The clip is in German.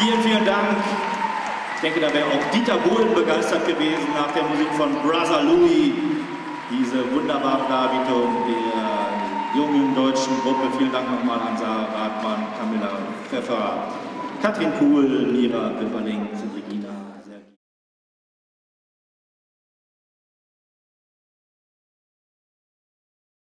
Vielen, vielen Dank. Ich denke, da wäre auch Dieter Bohlen begeistert gewesen nach der Musik von Brother Louis. Diese wunderbare Darbietung der jungen deutschen Gruppe. Vielen Dank nochmal an Sarah Radmann, Camilla Pfeffer, Katrin Kuhl, Lira Pipperling, Regina.